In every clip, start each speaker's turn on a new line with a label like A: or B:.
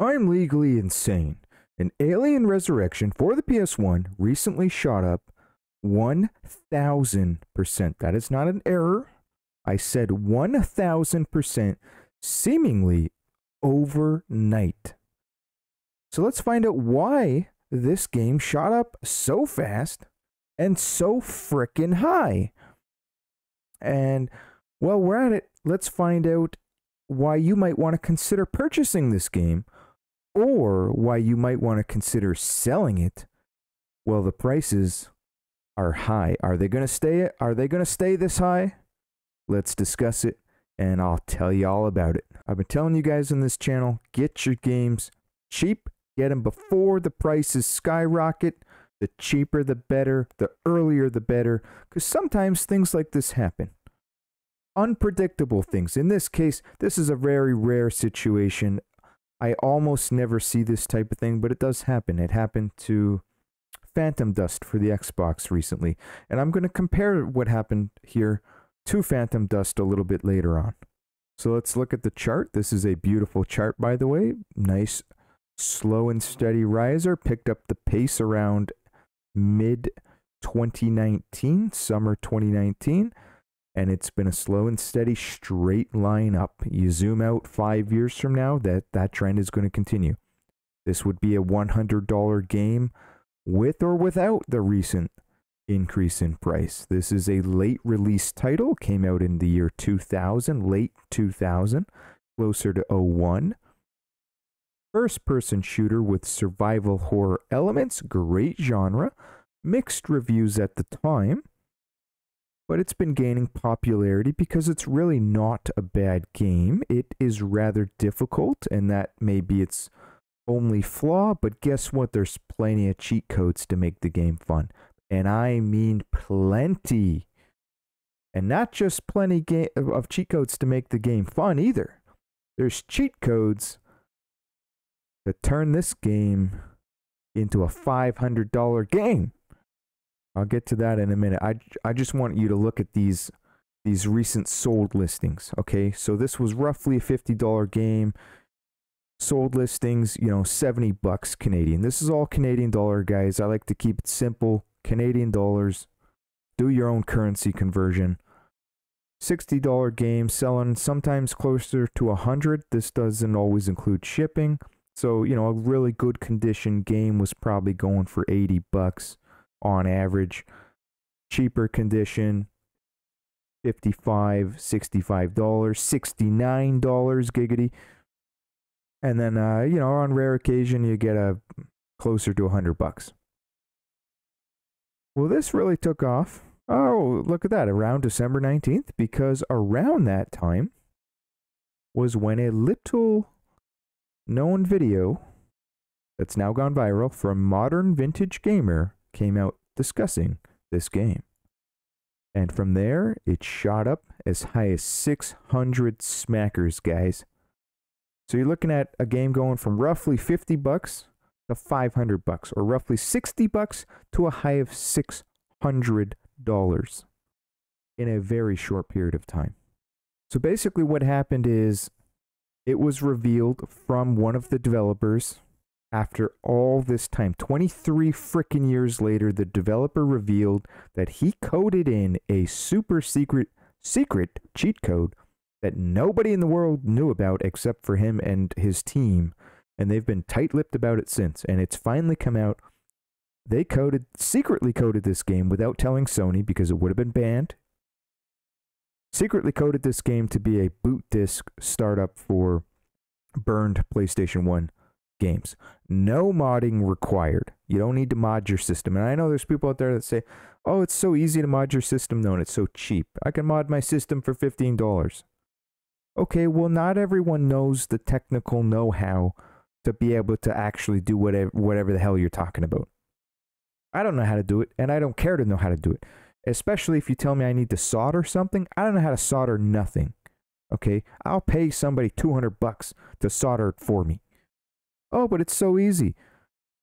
A: I'm legally insane. An Alien Resurrection for the PS1 recently shot up 1000%. That is not an error. I said 1000% seemingly overnight. So let's find out why this game shot up so fast and so frickin' high. And while we're at it, let's find out why you might want to consider purchasing this game or why you might want to consider selling it. Well, the prices are high. Are they going to stay are they going to stay this high? Let's discuss it and I'll tell you all about it. I've been telling you guys on this channel, get your games cheap, get them before the prices skyrocket. The cheaper the better, the earlier the better, cuz sometimes things like this happen unpredictable things. In this case, this is a very rare situation. I almost never see this type of thing, but it does happen. It happened to Phantom Dust for the Xbox recently. And I'm going to compare what happened here to Phantom Dust a little bit later on. So let's look at the chart. This is a beautiful chart, by the way. Nice, slow and steady riser. Picked up the pace around mid 2019, summer 2019 and it's been a slow and steady straight line up. You zoom out five years from now, that, that trend is going to continue. This would be a $100 game with or without the recent increase in price. This is a late release title, came out in the year 2000, late 2000, closer to 01. First person shooter with survival horror elements, great genre, mixed reviews at the time but it's been gaining popularity because it's really not a bad game. It is rather difficult, and that may be its only flaw, but guess what? There's plenty of cheat codes to make the game fun. And I mean plenty. And not just plenty of cheat codes to make the game fun either. There's cheat codes that turn this game into a $500 game. I'll get to that in a minute. I, I just want you to look at these these recent sold listings. Okay, so this was roughly a fifty dollar game. Sold listings, you know, seventy bucks Canadian. This is all Canadian dollar, guys. I like to keep it simple. Canadian dollars. Do your own currency conversion. Sixty dollar game selling sometimes closer to a hundred. This doesn't always include shipping. So you know, a really good condition game was probably going for eighty bucks on average. Cheaper condition, $55, $65, $69 giggity. And then, uh, you know, on rare occasion, you get a closer to 100 bucks. Well, this really took off. Oh, look at that, around December 19th, because around that time was when a little known video that's now gone viral from Modern Vintage Gamer came out discussing this game. And from there, it shot up as high as 600 smackers, guys. So you're looking at a game going from roughly 50 bucks to 500 bucks, or roughly 60 bucks to a high of $600 in a very short period of time. So basically, what happened is it was revealed from one of the developers after all this time, 23 freaking years later, the developer revealed that he coded in a super secret secret cheat code that nobody in the world knew about except for him and his team. And they've been tight-lipped about it since. And it's finally come out. They coded secretly coded this game without telling Sony because it would have been banned. Secretly coded this game to be a boot disk startup for burned PlayStation 1 games. No modding required. You don't need to mod your system. And I know there's people out there that say, oh, it's so easy to mod your system though, and it's so cheap. I can mod my system for $15. Okay, well, not everyone knows the technical know how to be able to actually do whatever, whatever the hell you're talking about. I don't know how to do it, and I don't care to know how to do it. Especially if you tell me I need to solder something, I don't know how to solder nothing. Okay, I'll pay somebody 200 bucks to solder it for me. Oh, but it's so easy.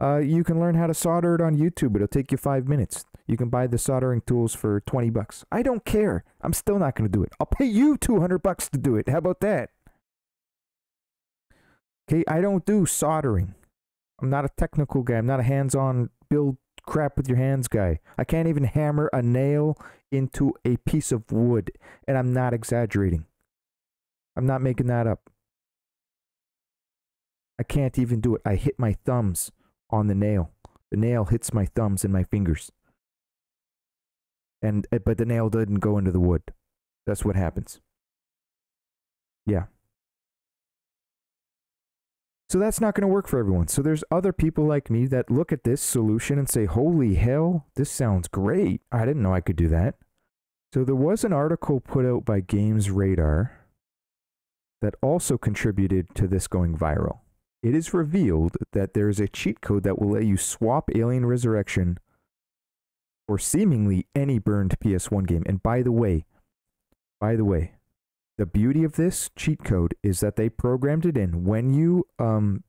A: Uh, you can learn how to solder it on YouTube. It'll take you five minutes. You can buy the soldering tools for 20 bucks. I don't care. I'm still not going to do it. I'll pay you 200 bucks to do it. How about that? Okay, I don't do soldering. I'm not a technical guy. I'm not a hands-on build crap with your hands guy. I can't even hammer a nail into a piece of wood, and I'm not exaggerating. I'm not making that up. I can't even do it. I hit my thumbs on the nail. The nail hits my thumbs and my fingers. And eh, but the nail didn't go into the wood. That's what happens. Yeah. So that's not going to work for everyone. So there's other people like me that look at this solution and say, "Holy hell, this sounds great. I didn't know I could do that." So there was an article put out by Games Radar that also contributed to this going viral. It is revealed that there is a cheat code that will let you swap Alien Resurrection for seemingly any burned PS1 game. And by the way, by the way, the beauty of this cheat code is that they programmed it in when you um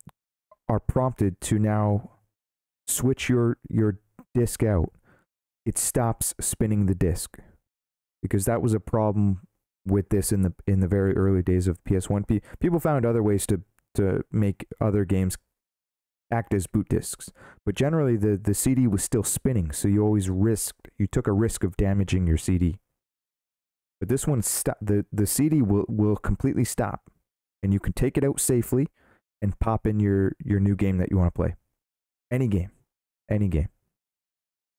A: are prompted to now switch your your disk out. It stops spinning the disk because that was a problem with this in the in the very early days of PS1. People found other ways to to make other games act as boot disks. But generally, the, the CD was still spinning, so you always risked, you took a risk of damaging your CD. But this one, stop, the, the CD will, will completely stop, and you can take it out safely and pop in your, your new game that you want to play. Any game. Any game.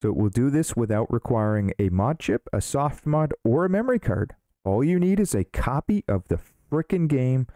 A: So it will do this without requiring a mod chip, a soft mod, or a memory card. All you need is a copy of the frickin' game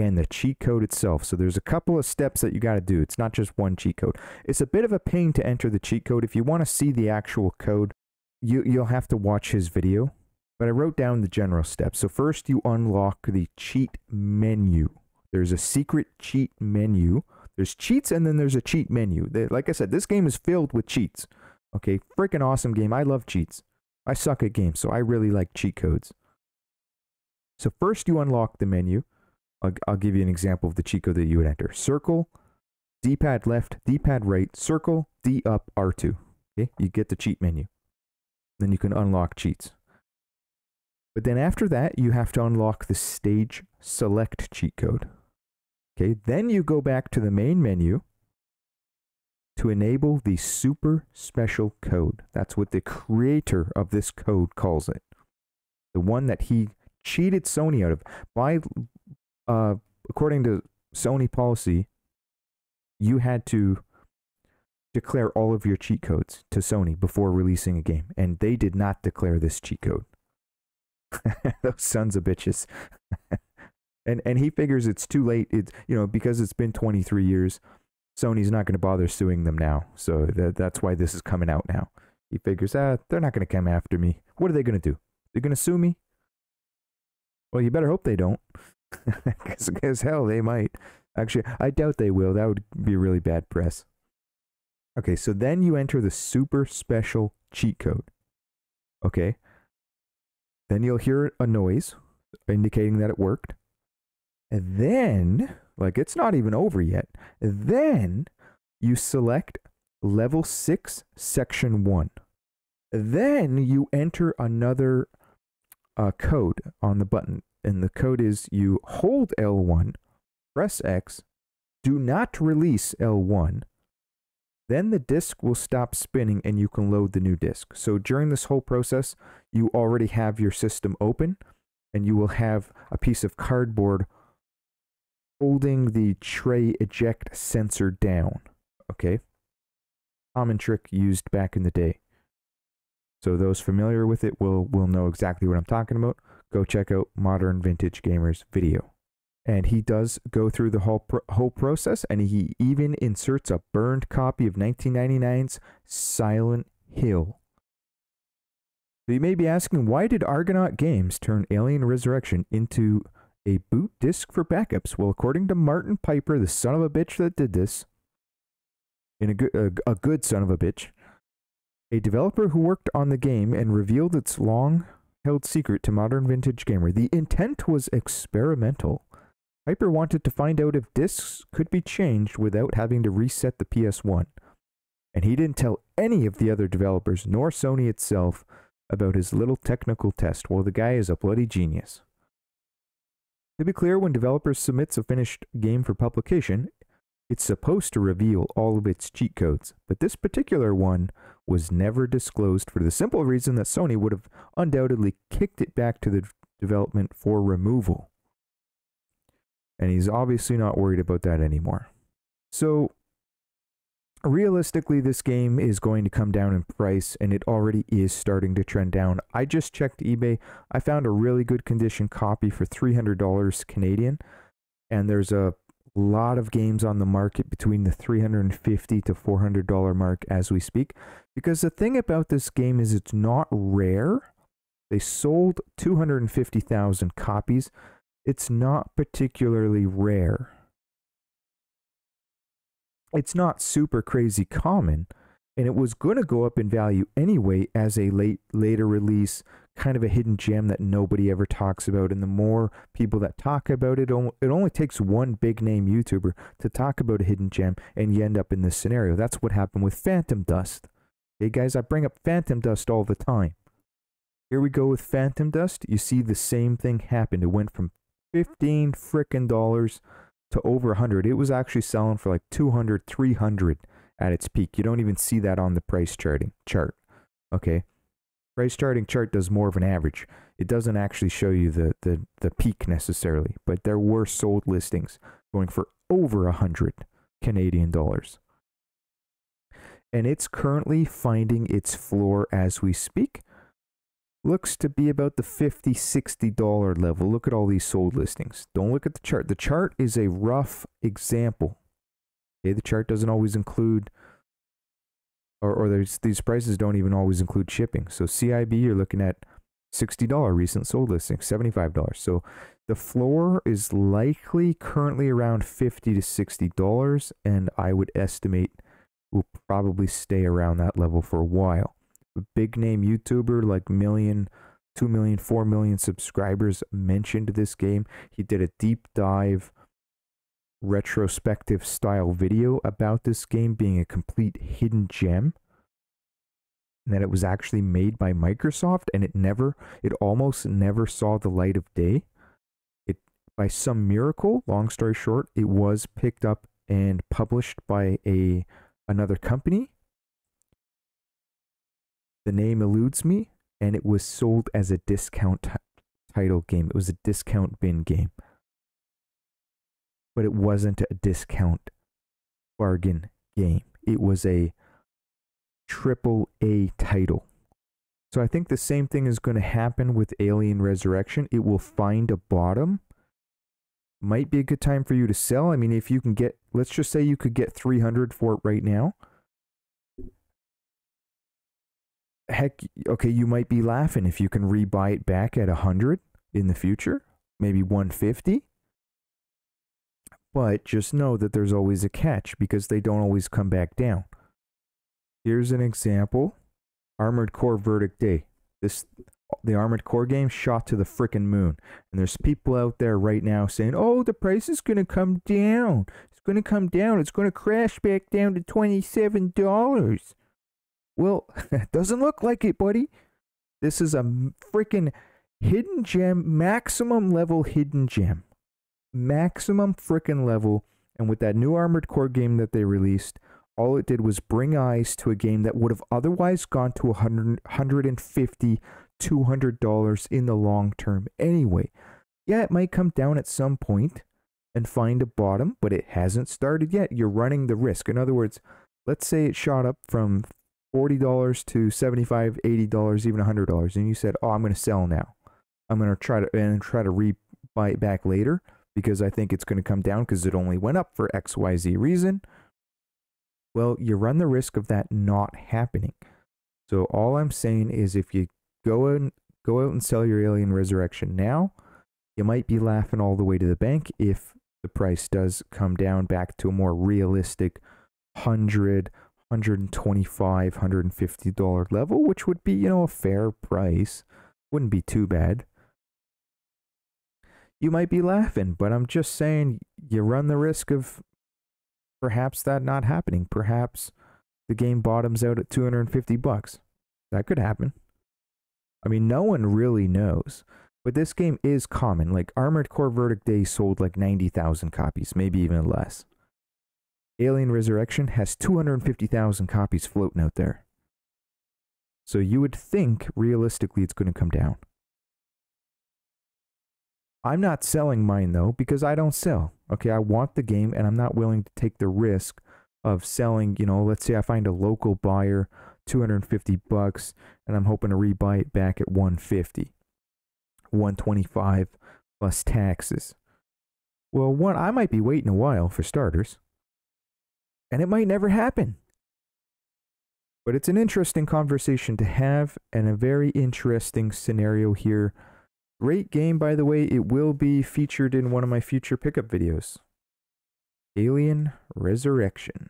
A: and the cheat code itself. So there's a couple of steps that you got to do. It's not just one cheat code. It's a bit of a pain to enter the cheat code. If you want to see the actual code, you you'll have to watch his video. But I wrote down the general steps. So first you unlock the cheat menu. There's a secret cheat menu. There's cheats and then there's a cheat menu. Like I said, this game is filled with cheats. Okay, freaking awesome game. I love cheats. I suck at games, so I really like cheat codes. So first you unlock the menu. I'll, I'll give you an example of the cheat code that you would enter. Circle, D-pad left, D-pad right, circle, D up, R2. Okay, you get the cheat menu. Then you can unlock cheats. But then after that, you have to unlock the stage select cheat code. Okay, then you go back to the main menu to enable the super special code. That's what the creator of this code calls it. The one that he cheated Sony out of by uh, according to Sony policy, you had to declare all of your cheat codes to Sony before releasing a game, and they did not declare this cheat code. Those sons of bitches. and and he figures it's too late. It's you know because it's been 23 years. Sony's not going to bother suing them now, so that, that's why this is coming out now. He figures, ah, they're not going to come after me. What are they going to do? They're going to sue me? Well, you better hope they don't. Because hell, they might. Actually, I doubt they will. That would be really bad press. Okay, so then you enter the super special cheat code. Okay. Then you'll hear a noise indicating that it worked. And then, like it's not even over yet, then you select level 6, section 1. Then you enter another uh, code on the button and the code is you hold L1, press X, do not release L1, then the disk will stop spinning and you can load the new disk. So during this whole process, you already have your system open and you will have a piece of cardboard holding the tray eject sensor down. Okay? Common trick used back in the day. So those familiar with it will will know exactly what I'm talking about go check out Modern Vintage Gamers video. And he does go through the whole, pro- whole process, and he even inserts a burned copy of 1999's Silent Hill. So you may be asking, why did Argonaut Games turn Alien Resurrection into a boot disc for backups? Well, according to Martin Piper, the son of a bitch that did this, in a good, a, a good son of a bitch, a developer who worked on the game and revealed its long held secret to modern vintage gamer. The intent was experimental. Piper wanted to find out if discs could be changed without having to reset the PS1. And he didn't tell any of the other developers, nor Sony itself, about his little technical test. Well, the guy is a bloody genius. To be clear, when developers submits a finished game for publication, it's supposed to reveal all of its cheat codes, but this particular one was never disclosed for the simple reason that Sony would have undoubtedly kicked it back to the development for removal. And he's obviously not worried about that anymore. So, realistically, this game is going to come down in price, and it already is starting to trend down. I just checked eBay. I found a really good condition copy for $300 Canadian, and there's a lot of games on the market between the 350 to 400 dollar mark as we speak. Because the thing about this game is it's not rare. They sold 250,000 copies. It's not particularly rare. It's not super crazy common and it was going to go up in value anyway as a late later release kind of a hidden gem that nobody ever talks about. And the more people that talk about it, it only takes one big name YouTuber to talk about a hidden gem, and you end up in this scenario. That's what happened with Phantom Dust. Hey guys, I bring up Phantom Dust all the time. Here we go with Phantom Dust. You see the same thing happened. It went from 15 frickin' dollars to over 100. It was actually selling for like 200, 300 at its peak. You don't even see that on the price charting chart. Okay price charting chart does more of an average. It doesn't actually show you the, the, the peak necessarily, but there were sold listings going for over a hundred Canadian dollars. And it's currently finding its floor as we speak. Looks to be about the 50 $60 level. Look at all these sold listings. Don't look at the chart. The chart is a rough example. Okay, the chart doesn't always include or, or these prices don't even always include shipping. So CIB, you're looking at $60 recent sold listing, $75. So the floor is likely currently around 50 to $60, and I would estimate will probably stay around that level for a while. A big name YouTuber like million, two million, four million subscribers mentioned this game. He did a deep dive retrospective style video about this game being a complete hidden gem. And that it was actually made by Microsoft and it never it almost never saw the light of day. It by some miracle long story short it was picked up and published by a another company. The name eludes me and it was sold as a discount title game. It was a discount bin game but it wasn't a discount bargain game. It was a triple A title. So I think the same thing is going to happen with Alien Resurrection. It will find a bottom. Might be a good time for you to sell. I mean, if you can get, let's just say you could get 300 for it right now. Heck, okay, you might be laughing if you can rebuy it back at 100 in the future, maybe 150. But just know that there's always a catch because they don't always come back down. Here's an example Armored Core Verdict Day. This the Armored Core game shot to the frickin' moon. And there's people out there right now saying, oh, the price is going to come down. It's going to come down. It's going to crash back down to $27. Well, it doesn't look like it, buddy. This is a freaking hidden gem, maximum level hidden gem maximum freaking level. And with that new Armored Core game that they released, all it did was bring eyes to a game that would have otherwise gone to 100, 150 $200 in the long term anyway. Yeah, it might come down at some point and find a bottom, but it hasn't started yet. You're running the risk. In other words, let's say it shot up from $40 to $75, $80, even $100 and you said, "Oh, I'm going to sell now. I'm going to try to and try to re buy it back later." Because I think it's going to come down because it only went up for XYZ reason. Well, you run the risk of that not happening. So all I'm saying is if you go and go out and sell your alien resurrection now, you might be laughing all the way to the bank if the price does come down back to a more realistic 100 125 150 dollar level which would be you know a fair price wouldn't be too bad you might be laughing, but I'm just saying you run the risk of perhaps that not happening. Perhaps the game bottoms out at 250 bucks. That could happen. I mean, no one really knows. But this game is common. Like Armored Core Verdict Day sold like 90,000 copies, maybe even less. Alien Resurrection has 250,000 copies floating out there. So you would think realistically it's going to come down. I'm not selling mine though because I don't sell. Okay, I want the game and I'm not willing to take the risk of selling, you know, let's say I find a local buyer 250 bucks and I'm hoping to rebuy it back at 150. 125 plus taxes. Well, one I might be waiting a while for starters. And it might never happen. But it's an interesting conversation to have and a very interesting scenario here Great game, by the way. It will be featured in one of my future pickup videos. Alien Resurrection.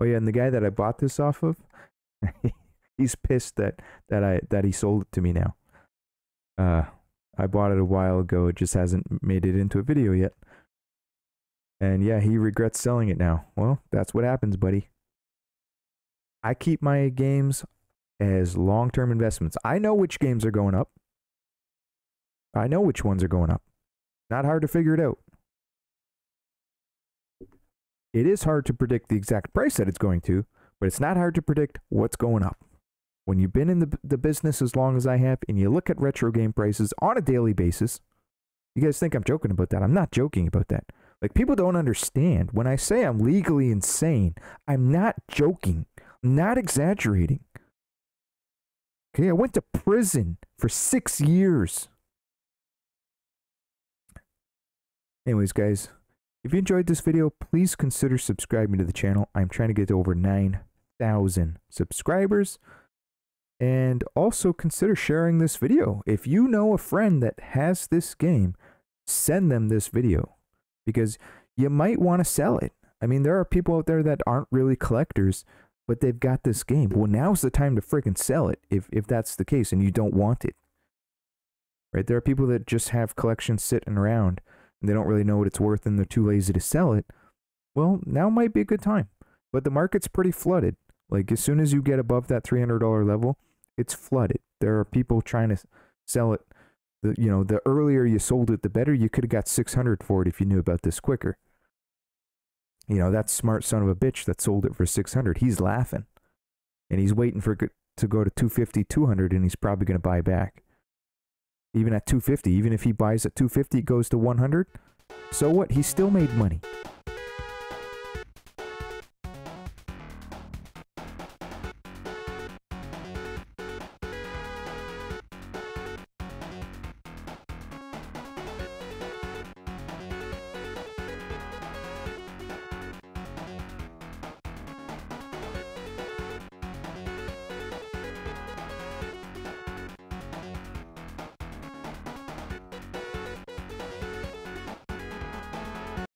A: Oh yeah, and the guy that I bought this off of, he's pissed that that I that he sold it to me now. Uh, I bought it a while ago. It just hasn't made it into a video yet. And yeah, he regrets selling it now. Well, that's what happens, buddy. I keep my games as long term investments. I know which games are going up. I know which ones are going up. Not hard to figure it out. It is hard to predict the exact price that it's going to, but it's not hard to predict what's going up. When you've been in the, the business as long as I have and you look at retro game prices on a daily basis, you guys think I'm joking about that. I'm not joking about that. Like, people don't understand. When I say I'm legally insane, I'm not joking, I'm not exaggerating. Okay, I went to prison for six years. Anyways, guys, if you enjoyed this video, please consider subscribing to the channel. I'm trying to get to over 9,000 subscribers. And also consider sharing this video. If you know a friend that has this game, send them this video because you might want to sell it. I mean, there are people out there that aren't really collectors but they've got this game. Well, now's the time to freaking sell it if, if that's the case and you don't want it. Right? There are people that just have collections sitting around and they don't really know what it's worth and they're too lazy to sell it. Well, now might be a good time. But the market's pretty flooded. Like as soon as you get above that $300 level, it's flooded. There are people trying to sell it. The, you know, the earlier you sold it, the better. You could have got 600 for it if you knew about this quicker. You know, that smart son of a bitch that sold it for 600, he's laughing. And he's waiting for it to go to 250, 200 and he's probably going to buy back. Even at 250, even if he buys at 250 it goes to 100, so what? He still made money.